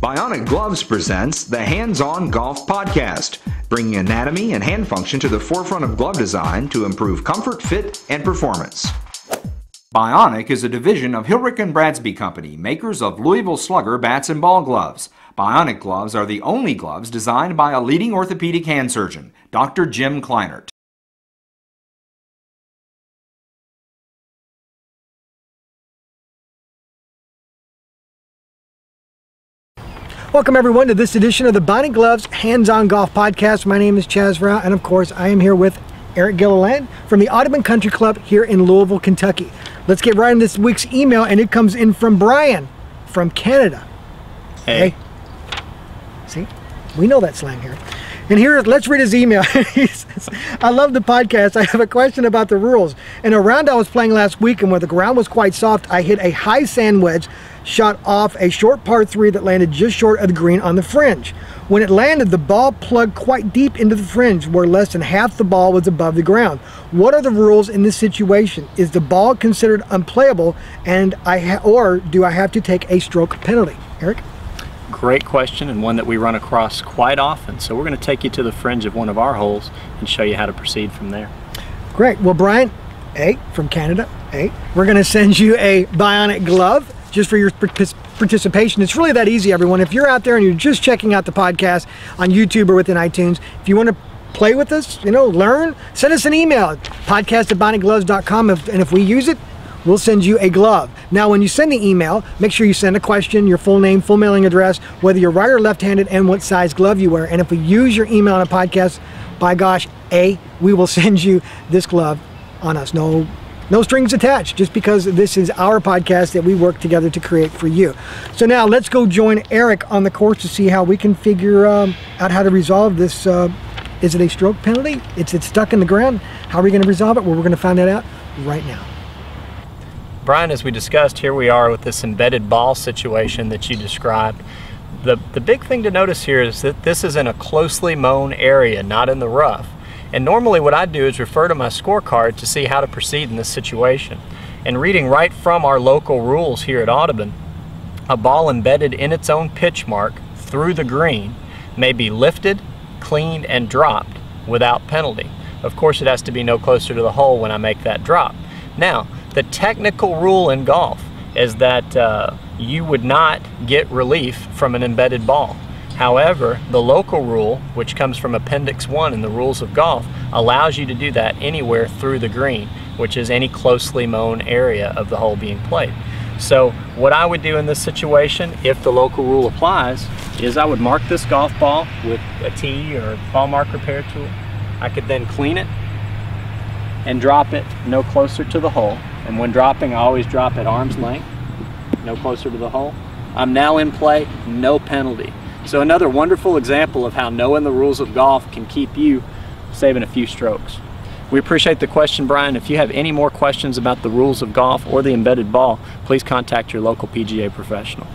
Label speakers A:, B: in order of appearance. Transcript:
A: Bionic Gloves presents the Hands On Golf Podcast, bringing anatomy and hand function to the forefront of glove design to improve comfort, fit, and performance. Bionic is a division of Hillerich and Bradsby Company, makers of Louisville Slugger bats and ball gloves. Bionic gloves are the only gloves designed by a leading orthopedic hand surgeon, Dr. Jim Kleinert.
B: Welcome everyone to this edition of the Bionic Gloves Hands-On Golf Podcast. My name is Chaz Vrau, and of course I am here with Eric Gilliland from the Audubon Country Club here in Louisville, Kentucky. Let's get right in this week's email, and it comes in from Brian from Canada.
C: Hey.
B: hey. See, we know that slang here. And here, let's read his email. He says, I love the podcast. I have a question about the rules. In a round I was playing last week, and where the ground was quite soft, I hit a high sand wedge, shot off a short par three that landed just short of the green on the fringe. When it landed, the ball plugged quite deep into the fringe, where less than half the ball was above the ground. What are the rules in this situation? Is the ball considered unplayable, and I or do I have to take a stroke penalty? Eric.
C: Great question and one that we run across quite often. So we're going to take you to the fringe of one of our holes and show you how to proceed from there.
B: Great. Well, Brian, A, from Canada, A, we're going to send you a bionic glove just for your participation. It's really that easy, everyone. If you're out there and you're just checking out the podcast on YouTube or within iTunes, if you want to play with us, you know, learn, send us an email, podcast at bionicgloves.com, and if we use it, we'll send you a glove. Now, when you send the email, make sure you send a question, your full name, full mailing address, whether you're right or left-handed, and what size glove you wear. And if we use your email on a podcast, by gosh, A, we will send you this glove on us. No, no strings attached, just because this is our podcast that we work together to create for you. So now let's go join Eric on the course to see how we can figure um, out how to resolve this. Uh, is it a stroke penalty? It's, it's stuck in the ground. How are we going to resolve it? Well, we're going to find that out right now.
C: Brian, as we discussed, here we are with this embedded ball situation that you described. The, the big thing to notice here is that this is in a closely mown area, not in the rough. And normally what I do is refer to my scorecard to see how to proceed in this situation. And reading right from our local rules here at Audubon, a ball embedded in its own pitch mark through the green may be lifted, cleaned, and dropped without penalty. Of course, it has to be no closer to the hole when I make that drop. Now, the technical rule in golf is that uh, you would not get relief from an embedded ball. However, the local rule, which comes from Appendix 1 in the rules of golf, allows you to do that anywhere through the green, which is any closely mown area of the hole being played. So what I would do in this situation, if the local rule applies, is I would mark this golf ball with a tee or ball mark repair tool. I could then clean it and drop it no closer to the hole. And when dropping, I always drop at arm's length, no closer to the hole. I'm now in play, no penalty. So another wonderful example of how knowing the rules of golf can keep you saving a few strokes. We appreciate the question, Brian. If you have any more questions about the rules of golf or the embedded ball, please contact your local PGA professional.